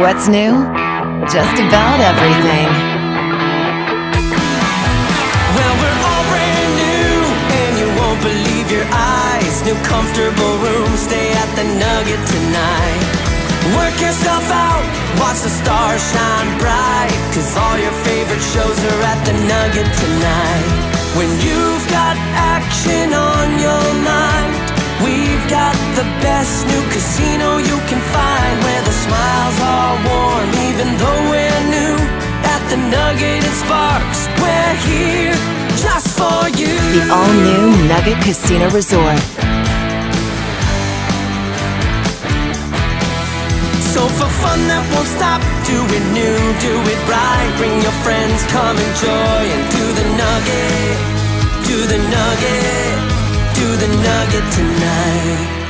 What's new? Just about everything. Well, we're all brand new, and you won't believe your eyes. New comfortable room, stay at the Nugget tonight. Work yourself out, watch the stars shine bright. Cause all your favorite shows are at the Nugget tonight. When you've got action on your mind, we've got the best new casino you can find. Where the Nugget, sparks. We're here just for you. The all new Nugget Casino Resort. So for fun that won't stop, do it new, do it right. Bring your friends, come enjoy and do the nugget, do the nugget, do the nugget tonight.